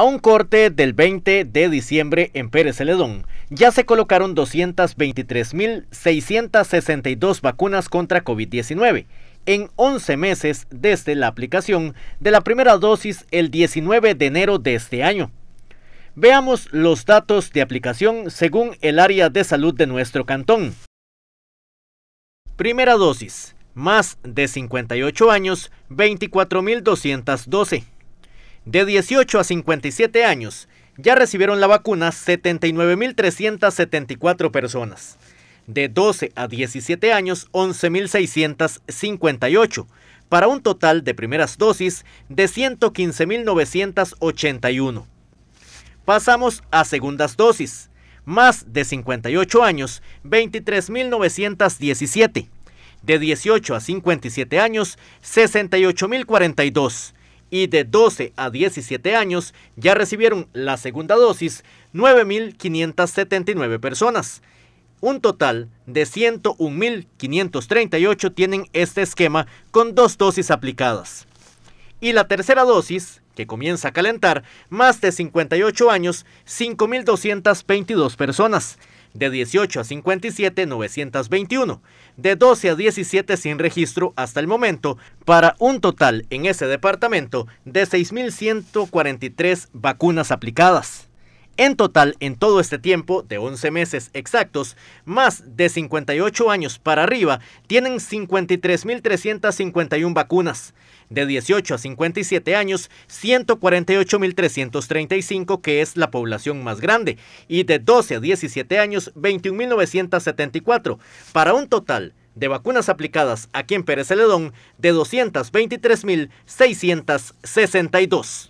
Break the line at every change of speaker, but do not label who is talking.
A un corte del 20 de diciembre en Pérez Celedón, ya se colocaron 223.662 vacunas contra COVID-19 en 11 meses desde la aplicación de la primera dosis el 19 de enero de este año. Veamos los datos de aplicación según el área de salud de nuestro cantón. Primera dosis, más de 58 años, 24.212. De 18 a 57 años, ya recibieron la vacuna 79.374 personas. De 12 a 17 años, 11.658, para un total de primeras dosis de 115.981. Pasamos a segundas dosis. Más de 58 años, 23.917. De 18 a 57 años, 68.042 y de 12 a 17 años ya recibieron la segunda dosis 9.579 personas. Un total de 101.538 tienen este esquema con dos dosis aplicadas. Y la tercera dosis, que comienza a calentar, más de 58 años, 5.222 personas de 18 a 57 921, de 12 a 17 sin registro hasta el momento, para un total en ese departamento de 6.143 vacunas aplicadas. En total, en todo este tiempo, de 11 meses exactos, más de 58 años para arriba, tienen 53.351 vacunas. De 18 a 57 años, 148.335, que es la población más grande. Y de 12 a 17 años, 21.974, para un total de vacunas aplicadas aquí en Pérez Celedón de 223.662.